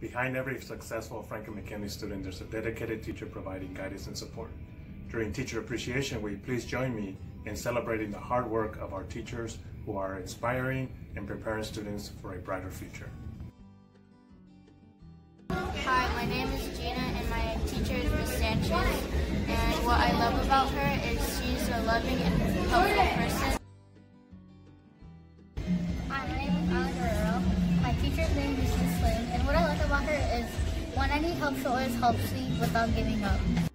Behind every successful Franklin McKinley student, there's a dedicated teacher providing guidance and support. During Teacher Appreciation Week, please join me in celebrating the hard work of our teachers who are inspiring and preparing students for a brighter future. Hi, my name is Gina and my teacher is Miss Sanchez. And what I love about her is she's a loving and helpful person. When I need help, she always helps me without giving up.